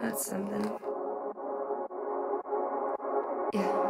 That's something. Yeah.